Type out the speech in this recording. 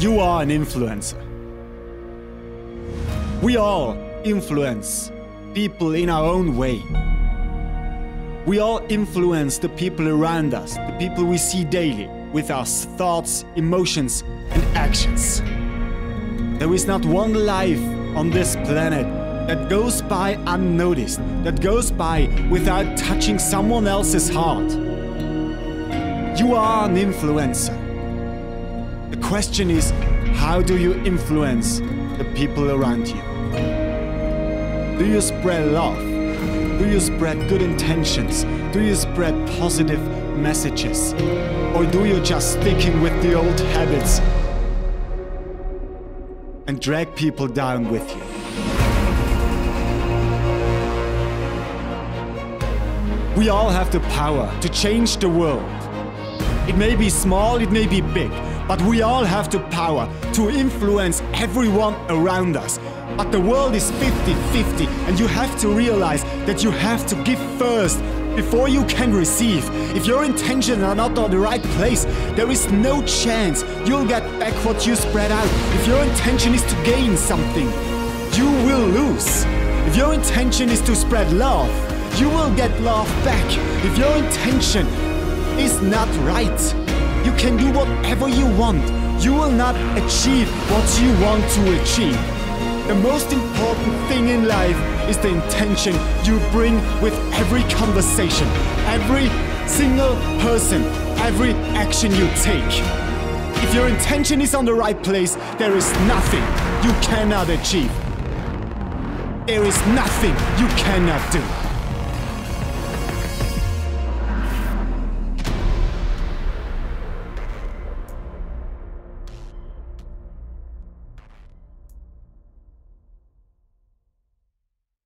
You are an influencer. We all influence people in our own way. We all influence the people around us, the people we see daily, with our thoughts, emotions, and actions. There is not one life on this planet that goes by unnoticed, that goes by without touching someone else's heart. You are an influencer. The question is, how do you influence the people around you? Do you spread love? Do you spread good intentions? Do you spread positive messages? Or do you just sticking with the old habits and drag people down with you? We all have the power to change the world. It may be small, it may be big, but we all have the power to influence everyone around us. But the world is 50 50, and you have to realize that you have to give first before you can receive. If your intentions are not on the right place, there is no chance you'll get back what you spread out. If your intention is to gain something, you will lose. If your intention is to spread love, you will get love back. If your intention is not right, you can do whatever you want. You will not achieve what you want to achieve. The most important thing in life is the intention you bring with every conversation, every single person, every action you take. If your intention is on the right place, there is nothing you cannot achieve. There is nothing you cannot do.